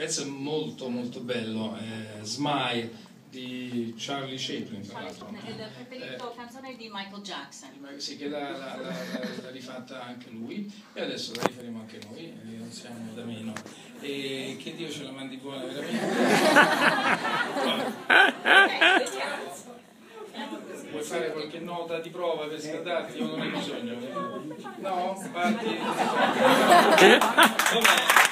pezzo è molto molto bello, è Smile di Charlie Chaplin tra l'altro. Il preferito canzone di Michael Jackson. Sì, che l'ha, l'ha, l'ha, l'ha rifatta anche lui e adesso la rifaremo anche noi, e non siamo da meno. E che Dio ce la mandi buona veramente. Vuoi fare qualche nota di prova per scadarti o non hai bisogno? No? Parti? Vabbè.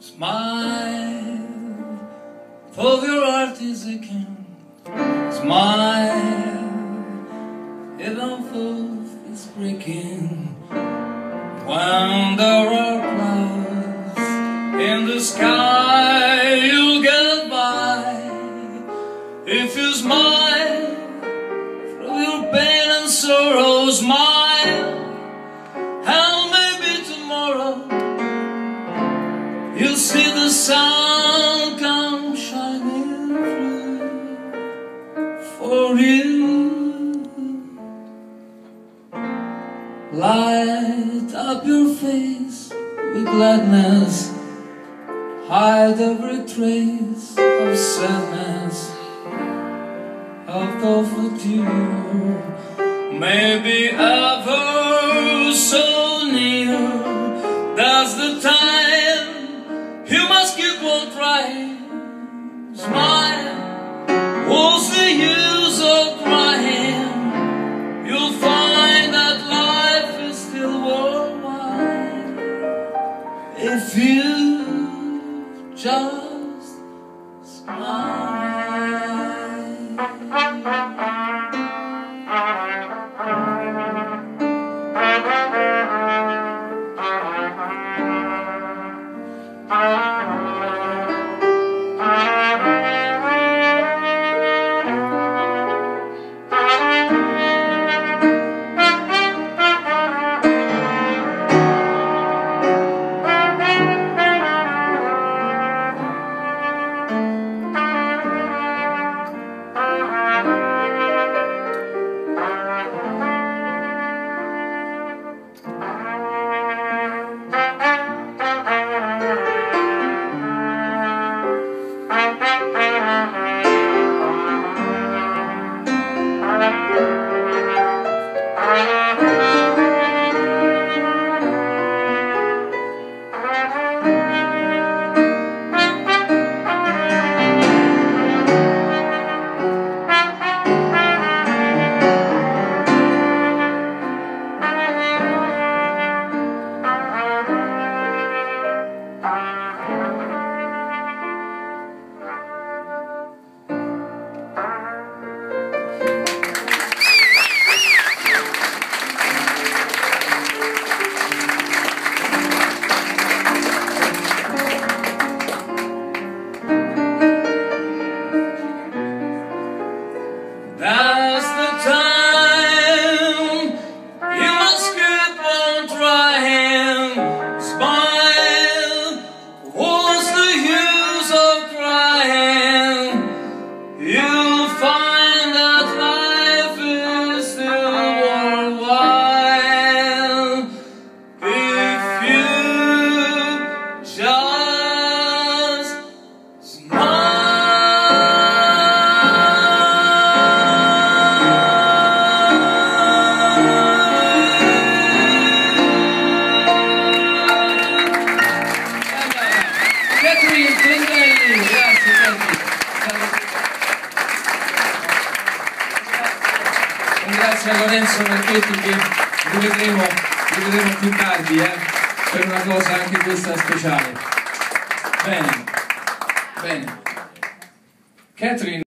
Smile, for your heart is aching. Smile, even though it's breaking. When there are clouds in the sky, you'll get by. If you smile you. Light up your face with gladness, hide every trace of sadness. Of the future, maybe ever so near. That's the time. You must keep on trying. Smile. What's the use of That's Grazie a Lorenzo Marchetti che rivedremo, rivedremo più tardi eh, per una cosa anche questa speciale. Bene, bene. Catherine